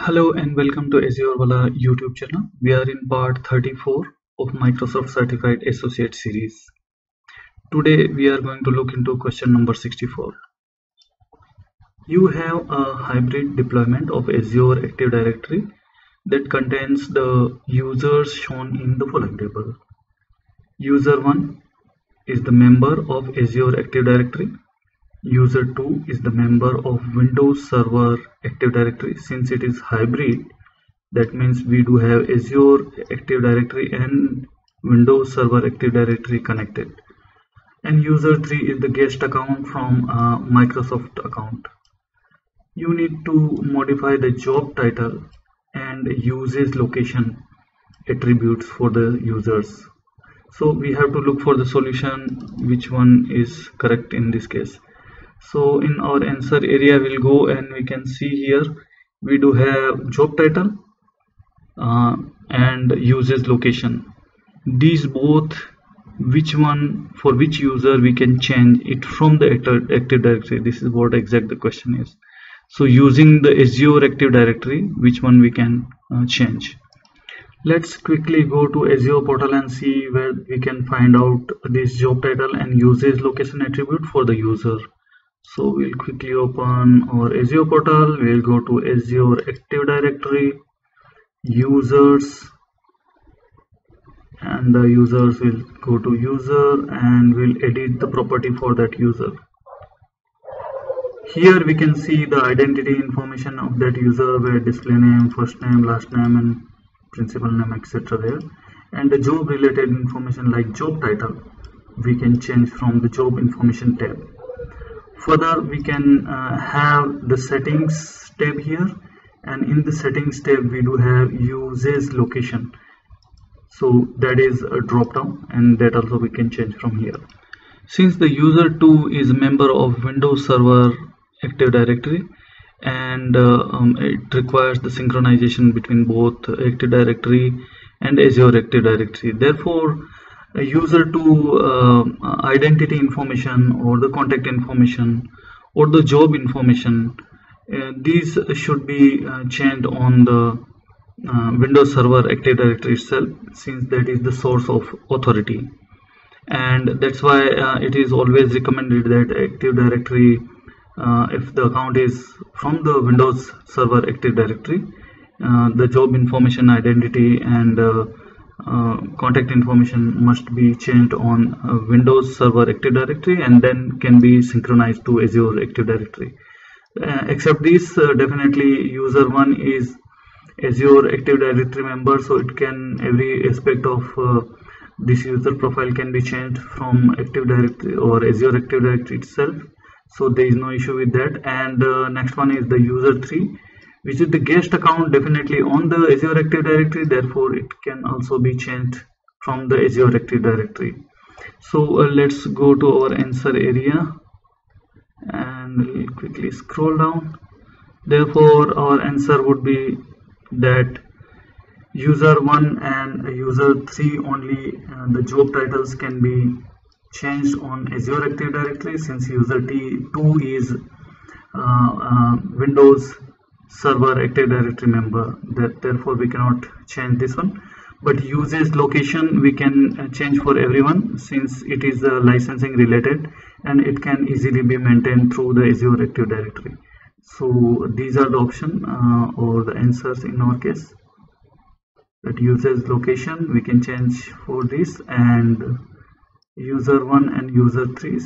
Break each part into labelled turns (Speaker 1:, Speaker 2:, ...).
Speaker 1: Hello and welcome to Azure Wala YouTube channel. We are in part 34 of Microsoft Certified Associate series. Today we are going to look into question number 64. You have a hybrid deployment of Azure Active Directory that contains the users shown in the following table. User 1 is the member of Azure Active Directory user 2 is the member of windows server active directory. Since it is hybrid that means we do have azure active directory and windows server active directory connected. And user 3 is the guest account from uh, microsoft account. You need to modify the job title and usage location attributes for the users. So we have to look for the solution which one is correct in this case so in our answer area we'll go and we can see here we do have job title uh, and usage location. These both which one for which user we can change it from the active directory? This is what exact the question is. So using the azure active directory which one we can uh, change? Let's quickly go to azure portal and see where we can find out this job title and usage location attribute for the user so we'll quickly open our azure portal. We'll go to azure active directory users and the users will go to user and we'll edit the property for that user. Here we can see the identity information of that user where display name first name last name and principal name etc there. And the job related information like job title we can change from the job information tab further we can uh, have the settings tab here. And in the settings tab we do have usage location. So that is a drop down and that also we can change from here. Since the user 2 is a member of windows server active directory and uh, um, it requires the synchronization between both active directory and azure active directory. Therefore user to uh, identity information or the contact information or the job information. Uh, these should be uh, changed on the uh, Windows Server Active Directory itself since that is the source of authority. And that's why uh, it is always recommended that Active Directory uh, if the account is from the Windows Server Active Directory the job information identity and uh, contact information must be changed on uh, Windows Server Active Directory and then can be synchronized to Azure Active Directory. Uh, except this, definitely user one is Azure Active Directory member, so it can every aspect of this user profile can be changed from Active Directory or Azure Active Directory itself. So there is no issue with that. And uh, next one is the user 3 which is the guest account definitely on the Azure Active Directory therefore it can also be changed from the Azure Active Directory. So uh, let's go to our answer area and quickly scroll down. Therefore our answer would be that user 1 and user 3 only uh, the job titles can be changed on Azure Active Directory since user T2 is uh, uh, Windows server active directory member that therefore we cannot change this one. But usage location we can uh, change for everyone since it is uh, licensing related and it can easily be maintained through the azure active directory. So these are the option uh, or the answers in our case. That usage location we can change for this and user 1 and user 3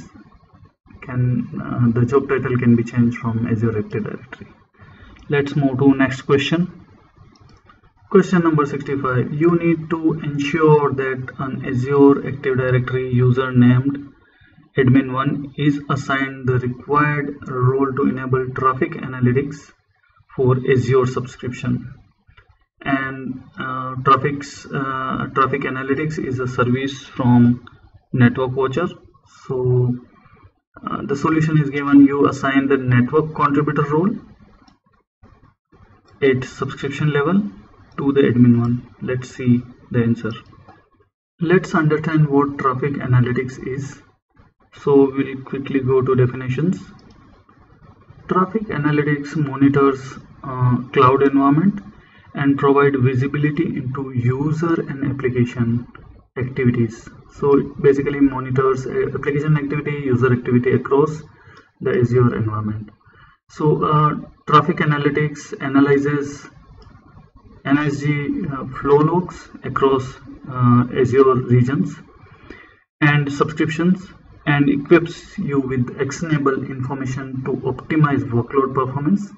Speaker 1: can uh, the job title can be changed from azure active directory let's move to next question. Question number 65 you need to ensure that an azure active directory user named admin1 is assigned the required role to enable traffic analytics for azure subscription. And uh, traffic's uh, traffic analytics is a service from network watcher. So uh, the solution is given you assign the network contributor role at subscription level to the admin one. Let's see the answer. Let's understand what traffic analytics is. So we'll quickly go to definitions. Traffic analytics monitors uh, cloud environment and provide visibility into user and application activities. So it basically monitors uh, application activity user activity across the azure environment so uh, traffic analytics analyzes NSG uh, flow logs across uh, Azure regions and subscriptions and equips you with actionable information to optimize workload performance,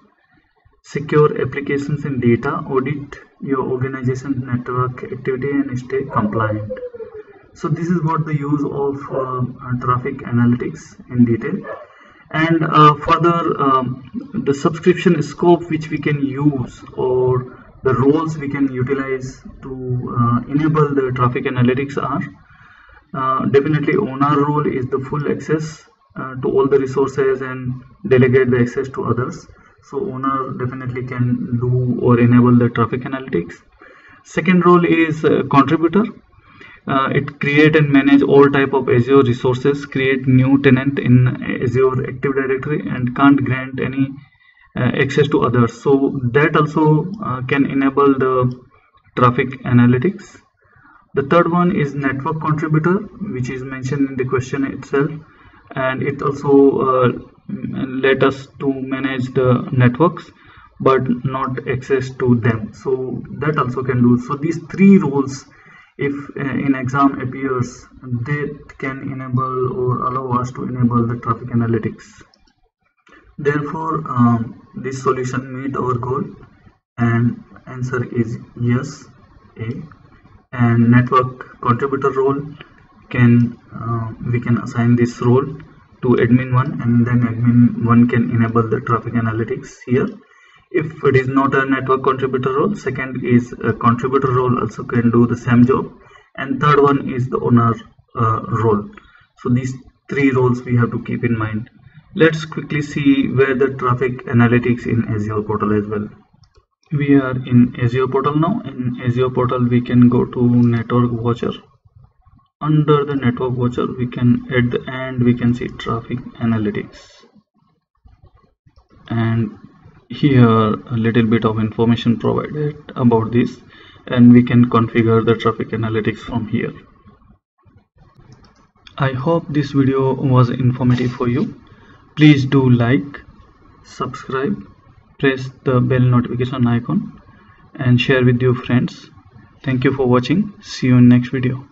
Speaker 1: secure applications and data, audit your organization's network activity and stay compliant. So this is what the use of uh, traffic analytics in detail and uh, further um, the subscription scope which we can use or the roles we can utilize to uh, enable the traffic analytics are uh, definitely owner role is the full access uh, to all the resources and delegate the access to others. So owner definitely can do or enable the traffic analytics. Second role is contributor uh, it create and manage all type of azure resources create new tenant in azure active directory and can't grant any uh, access to others. So that also uh, can enable the traffic analytics. The third one is network contributor which is mentioned in the question itself. And it also uh, let us to manage the networks but not access to them. So that also can do. So these three roles if uh, in exam appears they can enable or allow us to enable the traffic analytics. Therefore um, this solution meet our goal and answer is yes a. And network contributor role can uh, we can assign this role to admin 1 and then admin 1 can enable the traffic analytics here if it is not a network contributor role second is a contributor role also can do the same job. And third one is the owner uh, role. So these three roles we have to keep in mind. Let's quickly see where the traffic analytics in azure portal as well. We are in azure portal now. In azure portal we can go to network watcher under the network watcher we can add end we can see traffic analytics. And here a little bit of information provided about this and we can configure the traffic analytics from here. I hope this video was informative for you. Please do like subscribe press the bell notification icon and share with your friends. Thank you for watching. See you in next video